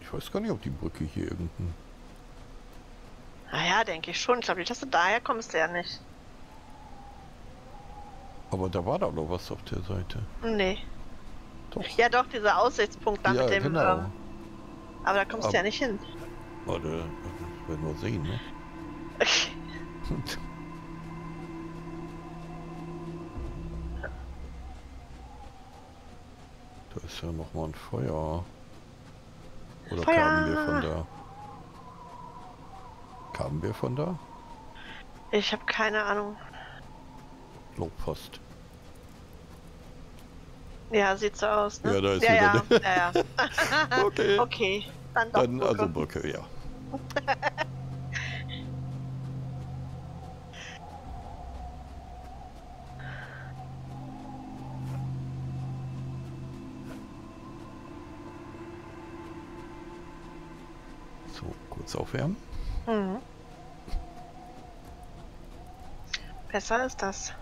Ich weiß gar nicht, ob die Brücke hier irgendein... Naja, denke ich schon. Ich glaube nicht, dass du daher kommst ja nicht. Aber da war doch noch was auf der Seite. Nee. Doch. Ja doch, dieser Aussichtspunkt da ja, mit dem. genau. Ähm, aber da kommst du Aber- ja nicht hin. Warte, werden wir sehen, ne? Da ist ja noch mal ein Feuer. Oder Feuer! kamen wir von da? Kamen wir von da? Ich habe keine Ahnung. Fast. Ja, sieht so aus, ne? Ja, da ist ja, ja, wieder ja, ja. Okay. Okay, dann doch. Dann also. Brücke, ja. kurz aufwärmen. Mhm. Besser ist das.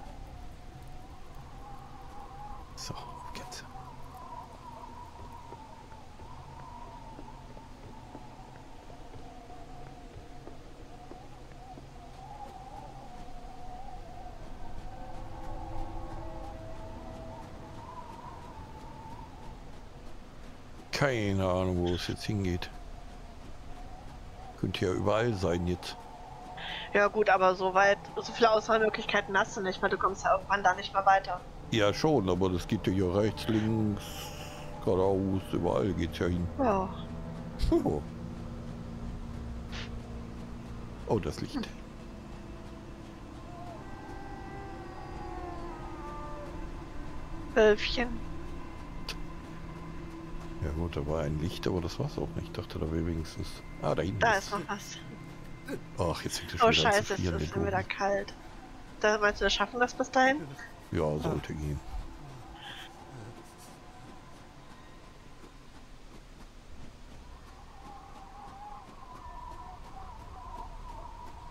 So, geht's. Keine Ahnung, wo es jetzt hingeht. Könnte ja überall sein jetzt. Ja gut, aber so weit, so viele Auswahlmöglichkeiten hast du nicht, weil du kommst ja irgendwann da nicht mehr weiter. Ja schon, aber das geht ja hier rechts, links, geradeaus, überall geht's ja hin. Ja. Oh, oh das Licht. Wölfchen. Ja gut, da war ein Licht, aber das war's auch nicht. Ich dachte, da wäre wenigstens... Ah, da hinten Da ist noch was. Ach, jetzt fängt es Oh schon zu scheiße, es ist schon wieder kalt. Da meinst du, wir schaffen das bis dahin? Ja, sollte gehen.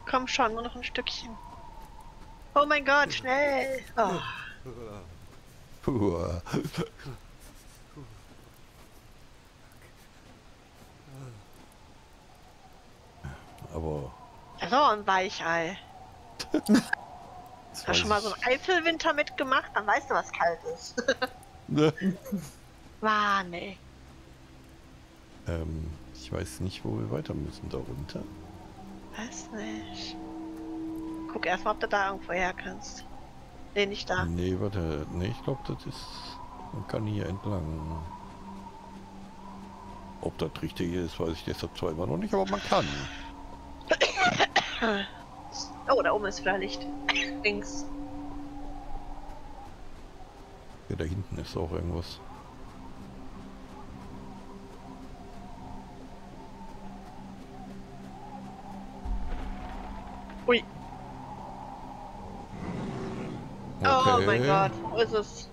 Komm schon, nur noch ein Stückchen. Oh mein Gott, schnell! Oh. Puh. Aber Das war ein Weichei. Hast du schon mal so einen Eifelwinter mitgemacht? Dann weißt du, was kalt ist. Ne? Mann, ey. ähm, ich weiß nicht, wo wir weiter müssen. Da runter. Weiß nicht. Guck erstmal, ob du da irgendwo her kannst. Nee, nicht da. Nee, warte. Nee, ich glaube, das ist... Man kann hier entlang. Ob das richtig ist, weiß ich deshalb zwar immer noch nicht, aber man kann. Oh, da oben ist wieder Licht. Links. Ja, da hinten ist auch irgendwas. Ui. Oh Okay. mein Gott, wo ist es?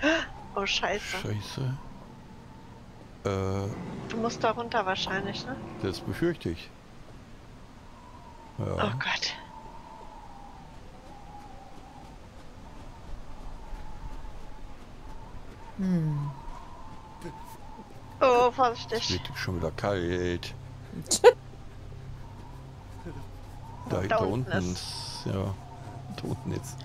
Oh Scheiße. Scheiße. Äh, Du musst da runter wahrscheinlich, ne? das befürchte ich. Oh Ja. Gott. Hm. Oh, Es vorsichtig. wird schon wieder kalt. Da, da, unten unten ist-. Ja. Da unten ist.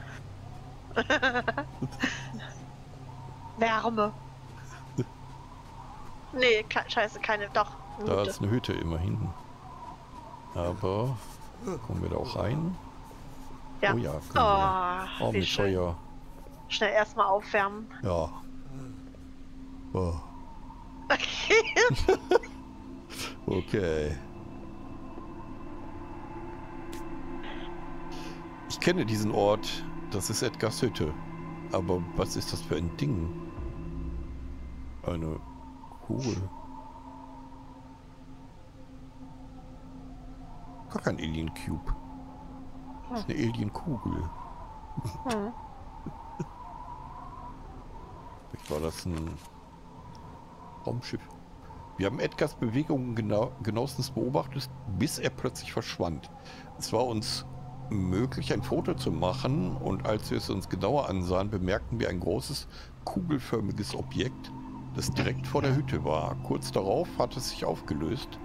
Wärme. Nee, scheiße, keine. Doch. eine Da Hütte. ist eine Hütte immerhin. Aber kommen wir da auch rein? Ja. Oh ja, können Oh, wir. Oh, mit schön. Feuer. Schnell erstmal aufwärmen. Ja. Oh, okay. Ich kenne diesen Ort. Das ist Edgars Hütte. Aber was ist das für ein Ding? Eine Kugel. Gar kein Alien Cube. Das ist eine Alien Kugel. Hm. Vielleicht war das ein Raumschiff. Wir haben Edgars Bewegungen genau, genauestens beobachtet, bis er plötzlich verschwand. Es war uns möglich, ein Foto zu machen und als wir es uns genauer ansahen, bemerkten wir ein großes kugelförmiges Objekt, das direkt vor der Hütte war. Kurz darauf hat es sich aufgelöst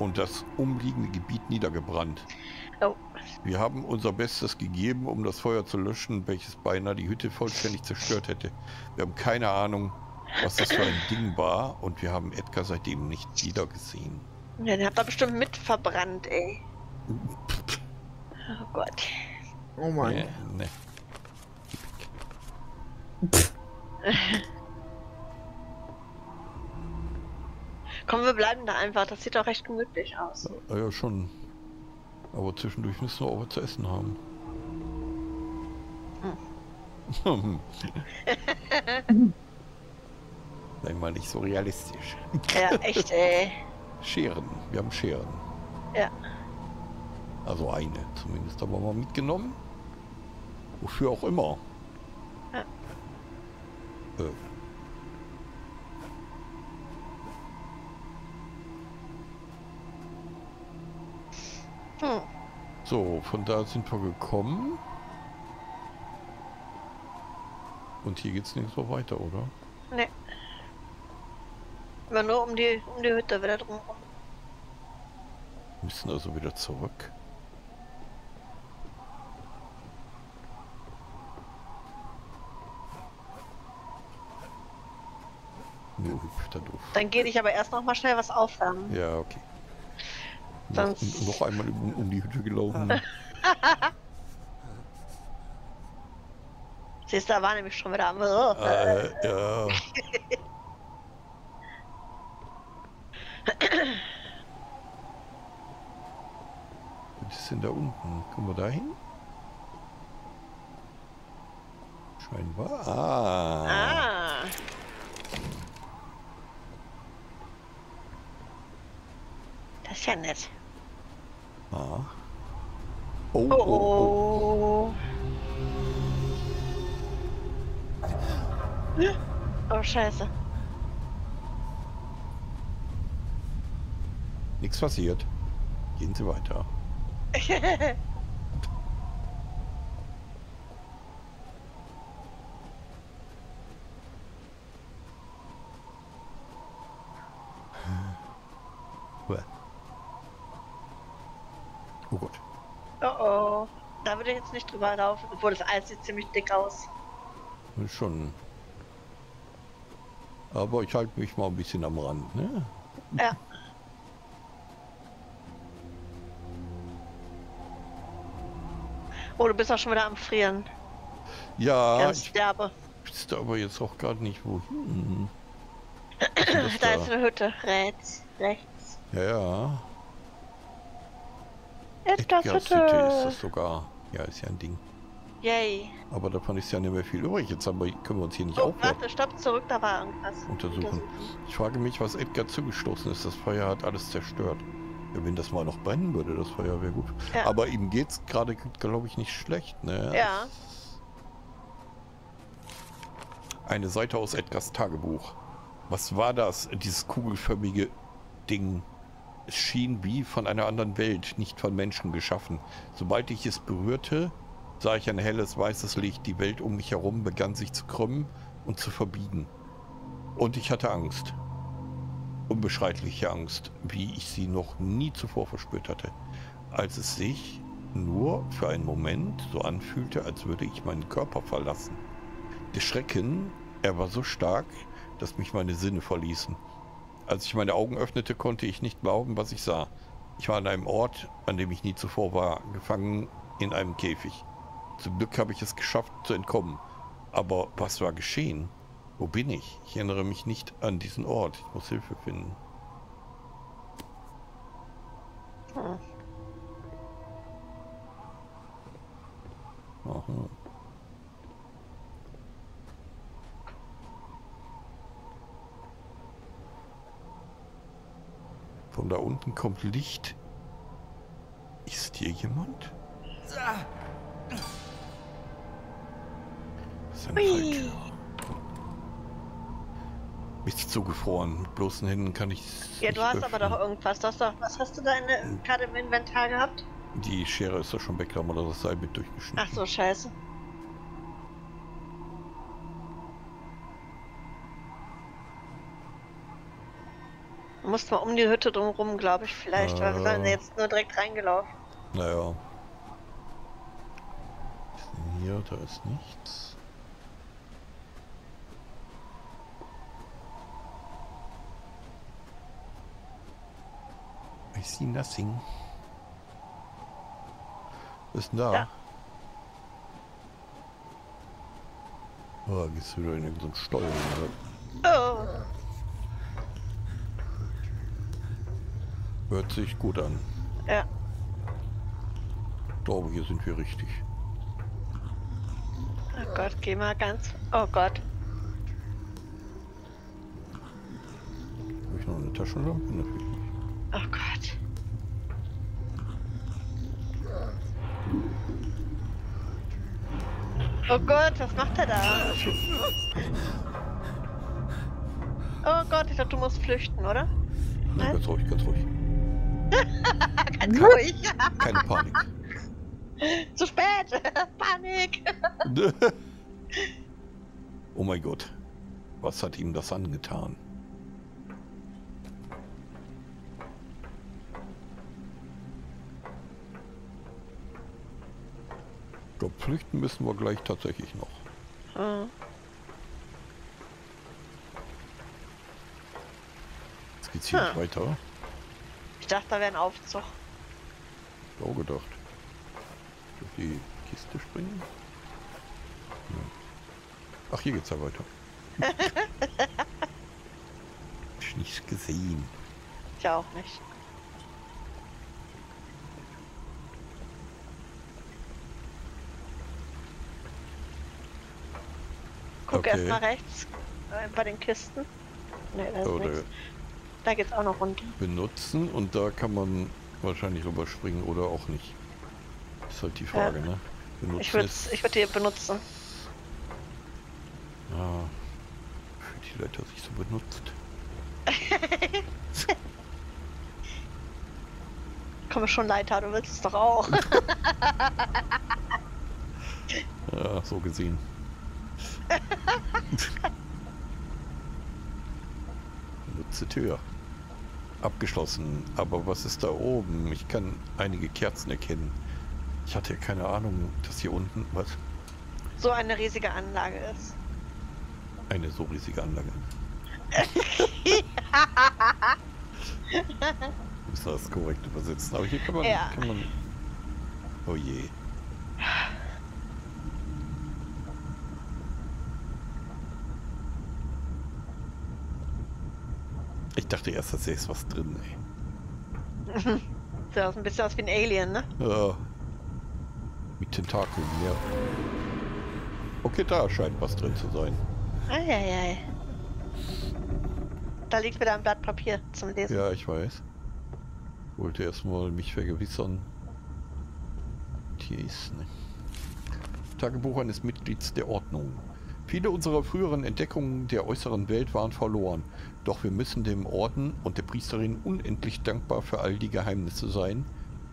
und das umliegende Gebiet niedergebrannt. Oh. Wir haben unser Bestes gegeben, um das Feuer zu löschen, welches beinahe die Hütte vollständig zerstört hätte. Wir haben keine Ahnung, was das für ein Ding war und wir haben Edgar seitdem nicht wieder gesehen. Ja, den habt ihr bestimmt mit verbrannt, ey. Oh Gott. Oh Mann. Nee, nee. Komm, wir bleiben da einfach. Das sieht doch recht gemütlich aus. Ja, ja, schon. Aber zwischendurch müssen wir auch was zu essen haben. Hm. Sei mal nicht so realistisch. Ja, echt, ey. Scheren. Wir haben Scheren. Ja. Also eine zumindest haben wir mal mitgenommen. Wofür auch immer. Ja. Äh. Hm. So, von da sind wir gekommen. Und hier geht's nirgendwo weiter, oder? Ne. Aber nur um die, um die Hütte wieder drum. Wir müssen also wieder zurück. Dann geh ich aber erst noch mal schnell was aufwärmen. Ja, okay. Sonst- Noch, noch einmal um, um die Hütte gelaufen. Siehst du, da war nämlich schon wieder am. äh, ja. Was ist denn da unten? Kommen wir da hin? Scheinbar. Ah. Ah. Das ist ja nett. Ah. Oh, Oh, oh, oh. oh. Oh, scheiße. Nichts passiert. Gehen Sie weiter. Uah. Oh Gott. Oh oh. Da würde ich jetzt nicht drüber laufen, obwohl das Eis sieht ziemlich dick aus. Schon. Aber ich halte mich mal ein bisschen am Rand, ne? Ja. Oh, du bist auch schon wieder am Frieren. Ja, Ganz ich derbe. wüsste aber jetzt auch gerade nicht wohin. Das Da ist eine Hütte. Rechts. Rechts. Ja, ja. Edgar's Edgar's Hütte ist Hütte. das sogar. Ja, ist ja ein Ding. Yay. Aber davon ist ja nicht mehr viel übrig. Jetzt haben wir, können wir uns hier nicht Oh, aufwärmen warte, stopp, zurück, da war irgendwas. untersuchen. Ich frage mich, was Edgar zugestoßen ist. Das Feuer hat alles zerstört. Ja, wenn das mal noch brennen würde, das Feuer wäre gut. Ja. Aber ihm geht's gerade, glaube ich, nicht schlecht, ne? Ja. Eine Seite aus Edgars Tagebuch. Was war das? Dieses kugelförmige Ding. Es schien wie von einer anderen Welt, nicht von Menschen geschaffen. Sobald ich es berührte, sah ich ein helles weißes Licht. Die Welt um mich herum begann sich zu krümmen und zu verbiegen. Und ich hatte Angst. Unbeschreibliche Angst, wie ich sie noch nie zuvor verspürt hatte. Als es sich nur für einen Moment so anfühlte, als würde ich meinen Körper verlassen. Der Schrecken, er war so stark, dass mich meine Sinne verließen. Als ich meine Augen öffnete, konnte ich nicht glauben, was ich sah. Ich war an einem Ort, an dem ich nie zuvor war, gefangen in einem Käfig. Zum Glück habe ich es geschafft zu entkommen. Aber was war geschehen? Wo bin ich? Ich erinnere mich nicht an diesen Ort. Ich muss Hilfe finden. Hm. Aha. Von da unten kommt Licht. Ist hier jemand? Das ist ein Hui. Falltür. Ist zugefroren. Mit bloßen Händen kann ich Ja, du hast aber doch irgendwas. Du hast doch, was hast du da in der, gerade im Inventar gehabt? Die Schere ist doch schon weg, da haben wir das Seil mit durchgeschnitten. Ach so, scheiße. Du musst mal um die Hütte drumherum, glaube ich, vielleicht, weil wir sind Äh. jetzt nur direkt reingelaufen. Naja. Hier, da ist nichts. I see nothing. Was ist denn da? Ja. Oh, gehst du wieder in irgendeinen Steuer. Oder? Oh, Hört sich gut an. ja. Ich glaube, hier sind wir richtig. Oh Gott, geh mal ganz. Oh Gott. Habe ich noch eine Taschenlampe? Natürlich nicht. Oh Gott. Oh Gott, was macht er da? Oh Gott, ich glaube, du musst flüchten, oder? Nein, ganz ruhig, ganz ruhig. Ganz ruhig. Keine Panik. Zu spät. Panik. oh mein Gott. Was hat ihm das angetan? Ich glaube, flüchten müssen wir gleich tatsächlich noch. Hm. Jetzt geht's hier Hm. nicht weiter. Ich dachte, da wäre ein Aufzug. Ich auch gedacht. Durch die Kiste springen? Ja. Ach, hier geht's ja weiter. Ich nicht gesehen. Ich auch nicht. Guck Okay. erst mal rechts. Äh, bei den Kisten. Ne, da ist Oder nichts. Da geht's auch noch runter. benutzen und da kann man wahrscheinlich rüberspringen oder auch nicht. Ist halt die Frage, ne? Benutzen Ich würde ich würd die benutzen. Ja, für die Leute sich so benutzt. Komm schon, Leiter, du willst es doch auch. Ja, so gesehen. Benutze Tür. Abgeschlossen. Aber was ist da oben? Ich kann einige Kerzen erkennen. Ich hatte ja keine Ahnung, dass hier unten was so eine riesige Anlage ist. eine so riesige Anlage. Muss das korrekt übersetzen. Aber hier kann man, Ja. kann man. Oh je. Ich dachte erst, da ist was drin, ey. Sieht aus ein bisschen aus wie ein Alien, ne? Ja. Mit Tentakeln, ja. Okay, da scheint was drin zu sein. Eieiei. Da liegt wieder ein Blatt Papier zum Lesen. Ja, ich weiß. Wollte erstmal mich vergewissern. Hier ist ne. Tagebuch eines Mitglieds der Ordnung. Viele unserer früheren Entdeckungen der äußeren Welt waren verloren. Doch wir müssen dem Orden und der Priesterin unendlich dankbar für all die Geheimnisse sein,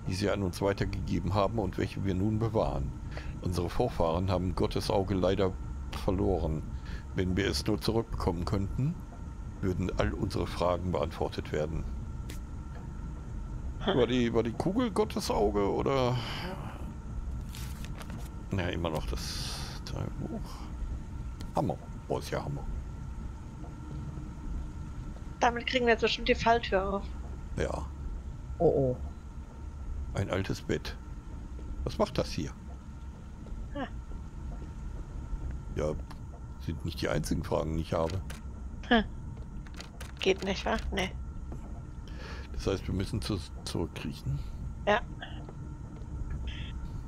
die sie an uns weitergegeben haben und welche wir nun bewahren. Unsere Vorfahren haben Gottes Auge leider verloren. Wenn wir es nur zurückbekommen könnten, würden all unsere Fragen beantwortet werden. War die, war die Kugel Gottes Auge oder? Ja, immer noch das Tagebuch. Hammer. Oh, ist ja Hammer. Damit kriegen wir jetzt bestimmt die Falltür auf. Ja, Oh oh. ein altes Bett. Was macht das hier? Ah. Ja, sind nicht die einzigen Fragen, die ich habe. Geht nicht, wa? Nee. Das heißt, wir müssen zu, zurückkriechen. Ja.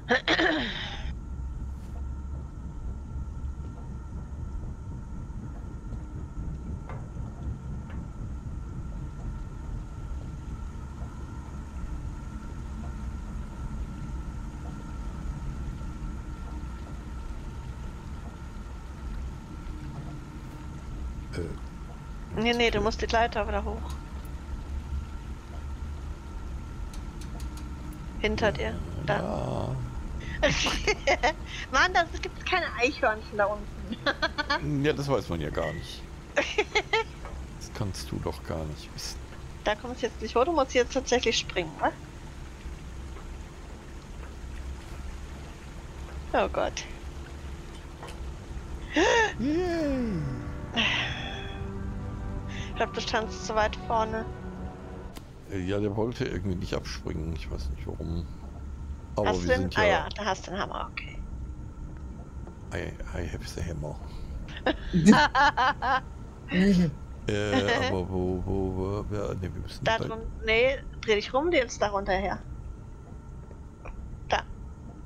Äh, Nee, nee, du musst die Leiter wieder hoch. Hinter dir. Da. ja. Mann, das, es gibt keine Eichhörnchen da unten. Ja, das weiß man ja gar nicht. Das kannst du doch gar nicht wissen. Da kommst du jetzt nicht hoch, du musst jetzt tatsächlich springen, was? Oh Gott. Yay. Ich glaube, du standst zu weit vorne. Äh, Ja, der wollte irgendwie nicht abspringen. Ich weiß nicht warum. Aber hast du wir den? sind ah ja. ja, da hast du den Hammer, okay. I, I have the hammer. Äh, aber wo, wo, wo, ja, nee, wir müssen da drin, nee, dreh dich rum, jetzt da runterher. Da.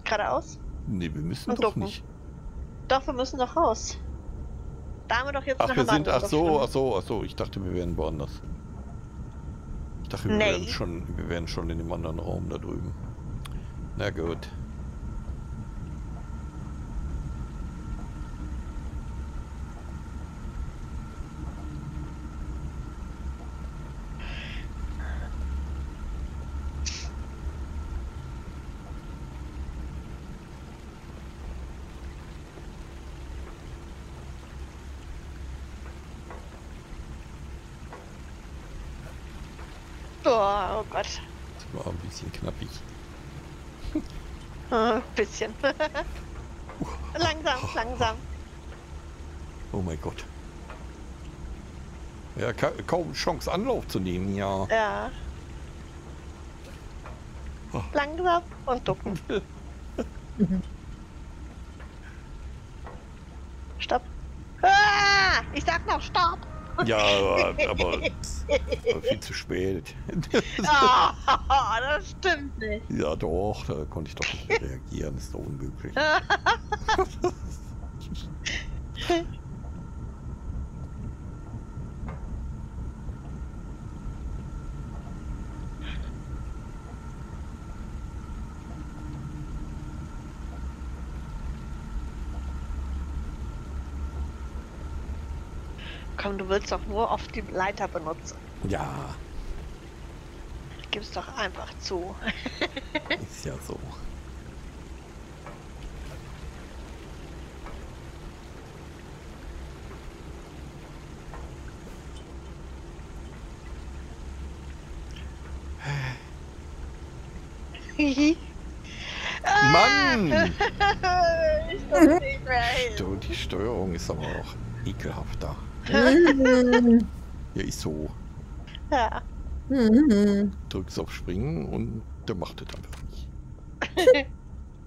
Geradeaus. Nee, wir müssen Und doch ducken. nicht. Doch, wir müssen doch raus. Da haben wir doch jetzt Ach, wir sind, ach so, ach so, ach so. Ich dachte, wir wären woanders. Ich dachte, wir Nee. wären schon, wir wären schon in dem anderen Raum da drüben. Na gut. Oh, oh Gott. Das war ein bisschen knappig. Ein bisschen. langsam, langsam. Oh mein Gott. Ja, ka kaum Chance Anlauf zu nehmen, ja. Ja. Oh. Langsam und ducken. Stopp. Ah, ich sag noch Stopp. Ja, aber, aber viel zu spät. Ah, das stimmt nicht. Ja doch, da konnte ich doch nicht reagieren. ist doch unmöglich. Komm, du willst doch nur oft die Leiter benutzen. Ja, Gib's doch einfach zu. ist ja so. Mann! ich nicht mehr hin. Du, die Steuerung ist aber auch ekelhafter. Ja, ist so. Ja. Drückst auf Springen und der macht das einfach nicht.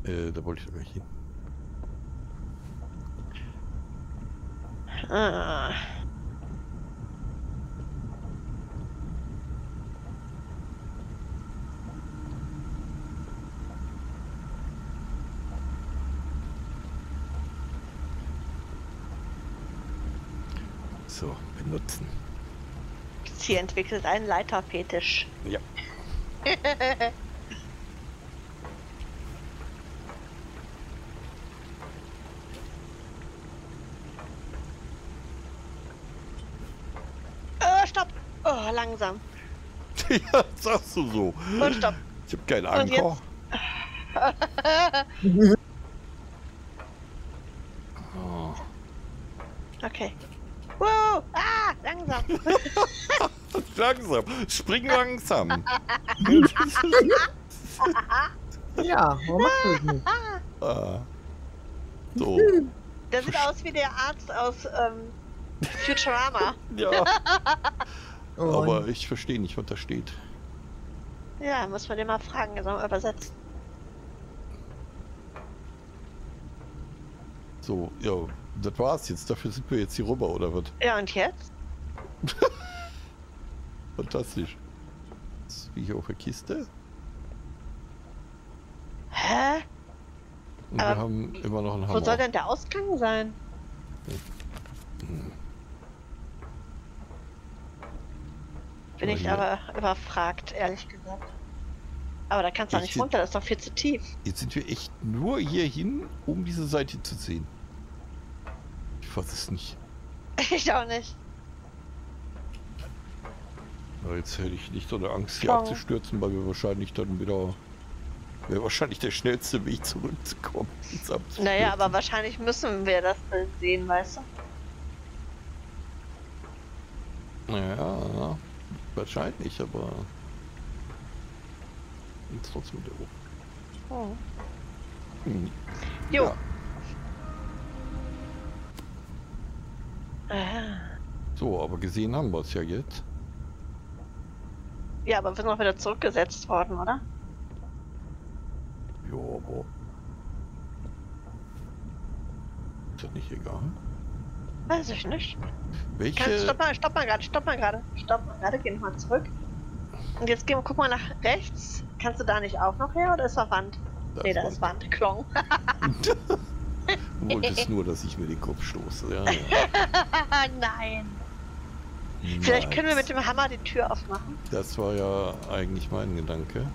Äh, da wollte ich gleich hin. Ah. So, benutzen. Sie entwickelt einen Leiterfetisch. Ja. Oh, stopp. Oh, langsam. ja, sagst du so. Und stopp. Ich habe keinen? Anker. Oh. Okay. Wow. Ah, langsam. Spring langsam. Ja, warum machst du das nicht? ah. So. Der sieht aus wie der Arzt aus ähm, Futurama. Ja. Oh, Aber ich verstehe nicht, was da steht. Ja, muss man den mal fragen, er soll mal übersetzen. So, ja, das war's jetzt. Dafür sind wir jetzt hier rüber, oder was? Ja, und jetzt? Fantastisch. Jetzt wie hier auf der Kiste. Hä? Und Aber wir haben immer noch einen Wo Hammer. soll denn der Ausgang sein? Hm. Bin ich aber überfragt, ehrlich gesagt. Aber da kannst du nicht runter, das ist doch viel zu tief. Jetzt sind wir echt nur hier hin, um diese Seite zu sehen. Ich fass es nicht. Ich auch nicht. Jetzt hätte ich nicht so eine Angst, hier abzustürzen, weil wir wahrscheinlich dann wieder... Wäre wahrscheinlich der schnellste Weg zurückzukommen. Naja, aber wahrscheinlich müssen wir das sehen, weißt du? Ja, Wahrscheinlich, aber... Ist trotzdem der. Oh. Hm. Jo. Ja. Äh. So, aber gesehen haben wir es ja jetzt. Ja, aber wir sind auch wieder zurückgesetzt worden, oder? Ja, aber... Ist das nicht egal? Weiß ich nicht. Welche... Kannst, stopp mal, stopp mal gerade, stopp mal gerade, stopp mal gerade, geh nochmal zurück. Und jetzt gehen, guck mal nach rechts. Kannst du da nicht auch noch her oder ist da Wand? Da nee, ist da Wand. ist Wand. Klong. Du wolltest nur, dass ich mir den Kopf stoße. Ja, ja. Nein. Vielleicht können wir mit dem Hammer die Tür aufmachen. Das war ja eigentlich mein Gedanke.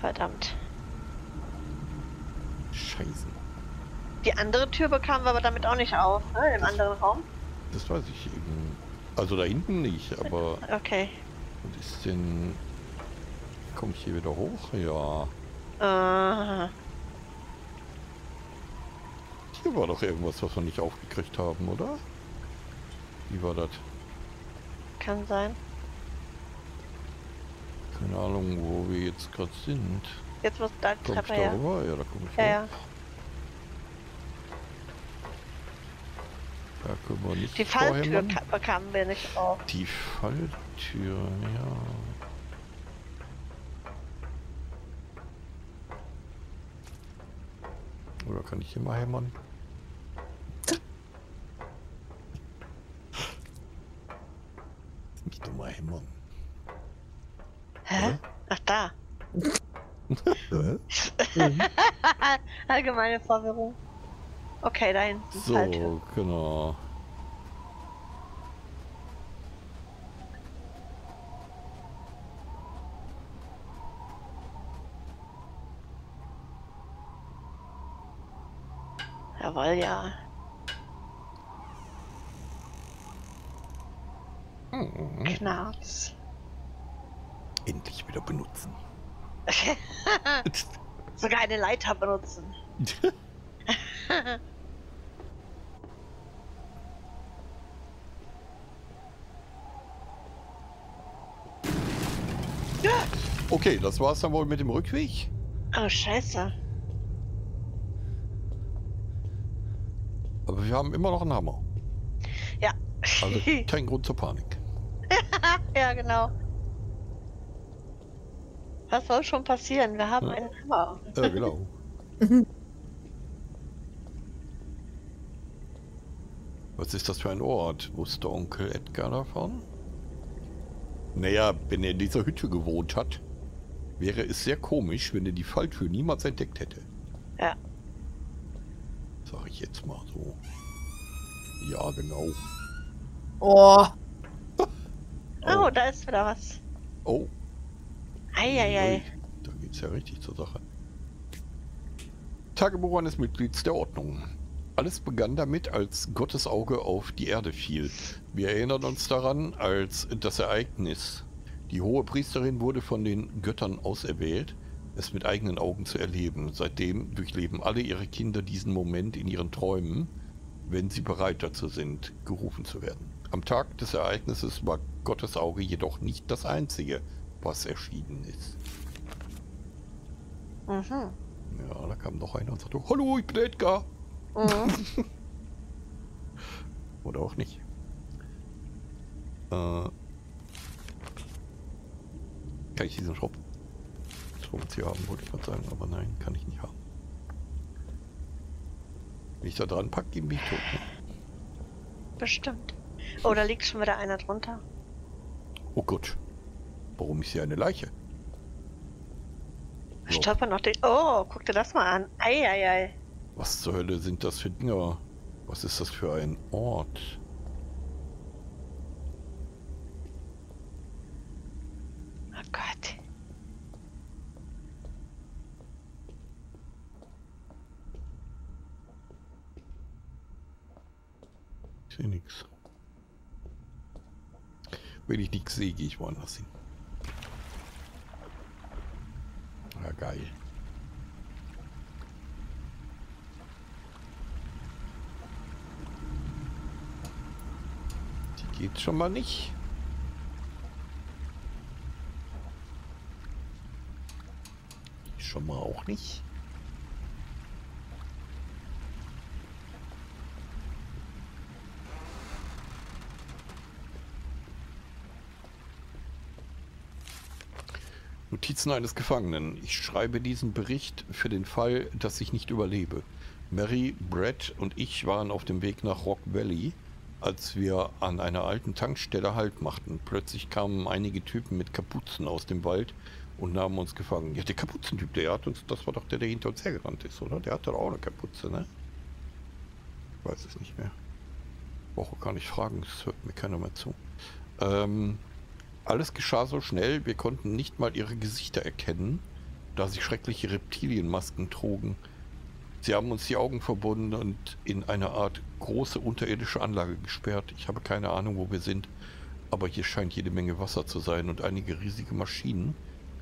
Verdammt. Scheiße. Die andere Tür bekamen wir aber damit auch nicht auf, ne? Im anderen Raum. Das weiß ich eben. Also da hinten nicht, aber Okay. was ist denn... Komme ich hier wieder hoch? Ja. Äh, Hier war doch irgendwas, was wir nicht aufgekriegt haben, oder? Wie war das? kann sein. Keine Ahnung, wo wir jetzt gerade sind. Jetzt muss da die Treppe her. darüber? Ja, da komme ich Ja, ja. Da können wir nicht Die Falltür bekamen wir nicht auf. Die Falltür, ja. Oder kann ich hier mal hämmern? Nicht immer hämmern. Hä? Ach da. Mhm. Allgemeine Verwirrung. Okay, da hinten. So, genau. Jawohl, ja. Mhm. Knarz. Endlich wieder benutzen. Sogar eine Leiter benutzen. okay, das war's dann wohl mit dem Rückweg. Oh, scheiße. Aber wir haben immer noch einen Hammer. Ja. Also kein Grund zur Panik. ja, genau. Was soll schon passieren? Wir haben Ja. einen Hammer. Ja, genau. Was ist das für ein Ort? Wusste Onkel Edgar davon? Naja, wenn er in dieser Hütte gewohnt hat, wäre es sehr komisch, wenn er die Falltür niemals entdeckt hätte. Ja. Sag ich jetzt mal so. Ja, genau. Oh, Oh, da ist wieder was. Oh. Eieiei. Da geht's ja richtig zur Sache. Tagebuch eines Mitglieds der Ordnung. Alles begann damit, als Gottes Auge auf die Erde fiel. Wir erinnern uns daran, als das Ereignis. Die hohe Priesterin wurde von den Göttern auserwählt, es mit eigenen Augen zu erleben. Seitdem durchleben alle ihre Kinder diesen Moment in ihren Träumen, wenn sie bereit dazu sind, gerufen zu werden. Am Tag des Ereignisses war Gottes Auge jedoch nicht das einzige, was erschienen ist. Mhm. Ja, da kam noch einer und sagte, Hallo, ich bin Edgar. Mhm. Oder auch nicht. Äh, kann ich diesen Schraub Schraubenzieher haben, wollte ich gerade sagen, aber nein, kann ich nicht haben. Wenn ich da dran packe, bin ich tot. Ne? Bestimmt. Oh, da liegt schon wieder einer drunter. Oh Gott. Warum ist hier eine Leiche? So, Stolpern noch den. Oh, guck dir das mal an. Eieiei. was zur Hölle sind das für Dinger? Was ist das für ein Ort? Oh Gott. Ich sehe nichts. Wenn ich nichts sehe, gehe ich woanders hin. Ja, geil. Die geht schon mal nicht. Die schon mal auch nicht. Notizen eines Gefangenen. Ich schreibe diesen Bericht für den Fall, dass ich nicht überlebe. Mary, Brett und ich waren auf dem Weg nach Rock Valley, als wir an einer alten Tankstelle Halt machten. Plötzlich kamen einige Typen mit Kapuzen aus dem Wald und nahmen uns gefangen. Ja, der Kapuzentyp, der hat uns, das war doch der, der hinter uns hergerannt ist, oder? Der hatte doch auch eine Kapuze, ne? Ich weiß es nicht mehr. Brauche gar nicht fragen, es hört mir keiner mehr zu. Ähm, alles geschah so schnell, wir konnten nicht mal ihre Gesichter erkennen, da sie schreckliche Reptilienmasken trugen. Sie haben uns die Augen verbunden und in eine Art große unterirdische Anlage gesperrt. Ich habe keine Ahnung, wo wir sind, aber hier scheint jede Menge Wasser zu sein und einige riesige Maschinen,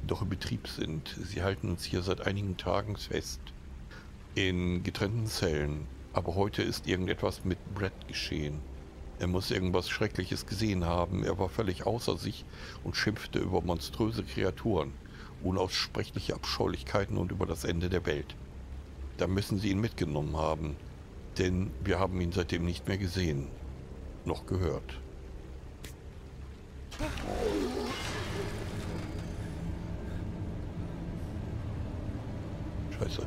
die doch in Betrieb sind. Sie halten uns hier seit einigen Tagen fest. In getrennten Zellen. Aber heute ist irgendetwas mit Brett geschehen. Er muss irgendwas Schreckliches gesehen haben. Er war völlig außer sich und schimpfte über monströse Kreaturen, unaussprechliche Abscheulichkeiten und über das Ende der Welt. Da müssen sie ihn mitgenommen haben, denn wir haben ihn seitdem nicht mehr gesehen, noch gehört. Scheiße.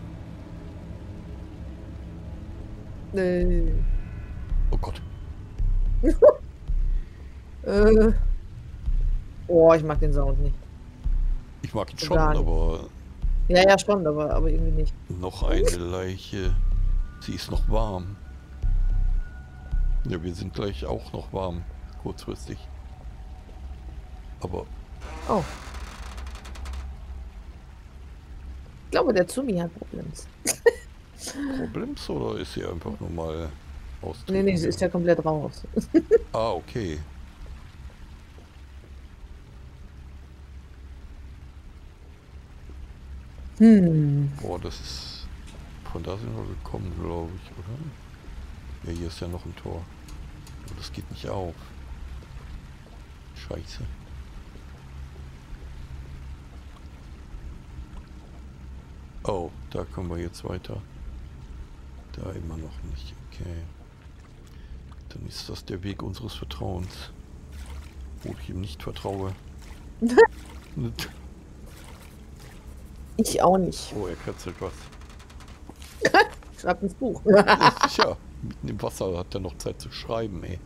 Äh, Oh Gott. äh. Oh, ich mag den Sound nicht. Ich mag ihn schon, aber Ja, ja, schon, aber, aber irgendwie nicht. noch eine Leiche. Sie ist noch warm. Ja, wir sind gleich auch noch warm, kurzfristig. Aber Oh. Ich glaube, der Zumi hat Problems. Problems oder ist sie einfach nur mal aus? Nee, nee, sie ist ja komplett raus. Ah, okay. Hm. Boah, das ist. Von da sind wir gekommen, glaube ich, oder? Ja, hier ist ja noch ein Tor. Aber das geht nicht auf. Scheiße. Oh, da kommen wir jetzt weiter. Da immer noch nicht. Okay. Dann ist das der Weg unseres Vertrauens. Wo ich ihm nicht vertraue. Ich auch nicht. oh, er kritzelt was. Schreibt ins Buch. Ja, sicher. Mitten im Wasser hat er noch Zeit zu schreiben, ey.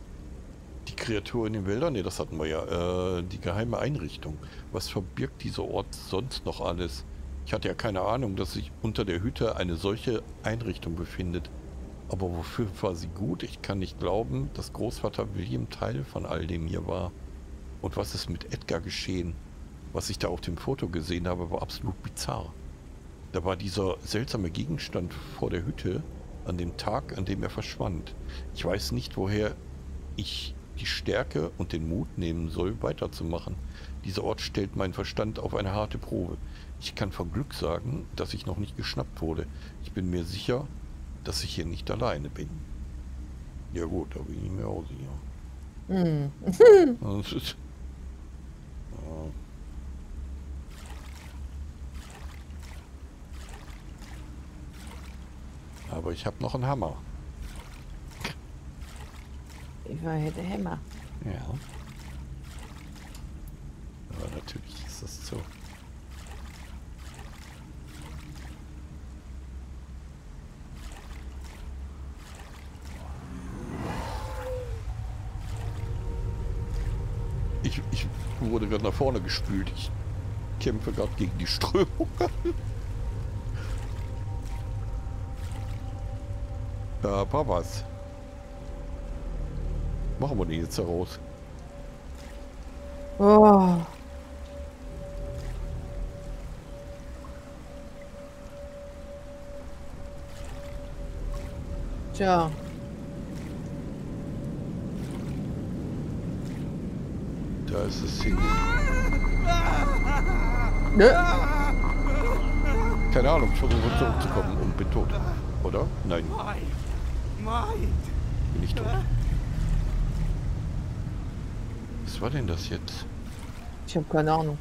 Die Kreatur in den Wäldern? Ne, das hatten wir ja. Äh, die geheime Einrichtung. Was verbirgt dieser Ort sonst noch alles? Ich hatte ja keine Ahnung, dass sich unter der Hütte eine solche Einrichtung befindet. Aber wofür war sie gut? Ich kann nicht glauben, dass Großvater William Teil von all dem hier war. Und was ist mit Edgar geschehen? Was ich da auf dem Foto gesehen habe, war absolut bizarr. Da war dieser seltsame Gegenstand vor der Hütte an dem Tag, an dem er verschwand. Ich weiß nicht, woher ich die Stärke und den Mut nehmen soll, weiterzumachen. Dieser Ort stellt meinen Verstand auf eine harte Probe. Ich kann von Glück sagen, dass ich noch nicht geschnappt wurde. Ich bin mir sicher, dass ich hier nicht alleine bin. Ja gut, da bin ich mir auch sicher. Hm. Das ist, ja. Aber ich habe noch einen Hammer. Ich war hätte Hämmer. Ja. Aber natürlich ist das so. Ich wurde gerade nach vorne gespült. Ich kämpfe gerade gegen die Strömung. ja, Papas. Machen wir den jetzt heraus. Oh. Tja. Da ist es hin. Ne? Keine Ahnung, ich versuche zurückzukommen und bin tot. Oder? Nein, bin ich tot. Was war denn das jetzt? Ich habe keine Ahnung.